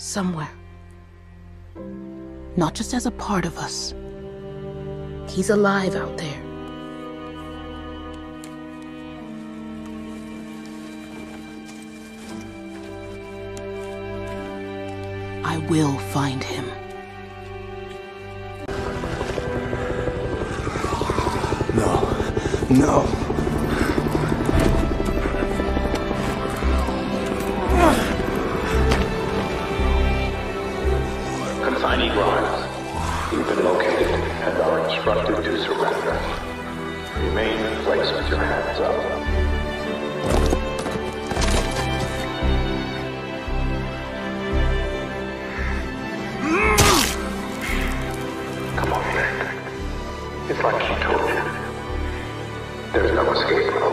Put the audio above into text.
Somewhere. Not just as a part of us. He's alive out there. I will find him. No. No. tiny rocks you've been located and are instructed to surrender. Remain in place with your hands up. Come on, Rick. It's like he told you. There's no escape